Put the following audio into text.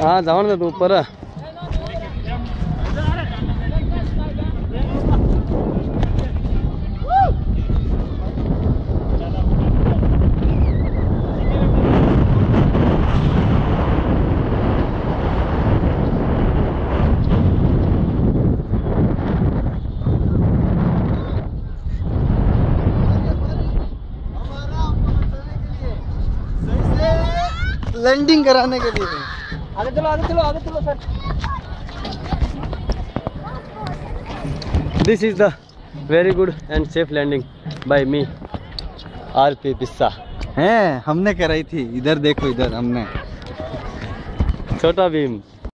ಹಾಂ ಜಾವಣದ ಉಪ್ಪರ लैंडिंग कराने के लिए। आगे चलो आगे चलो आगे चलो sir this is the very good and safe landing by me R P Bissa हैं हमने कराई थी। इधर देखो इधर हमने। छोटा भीम।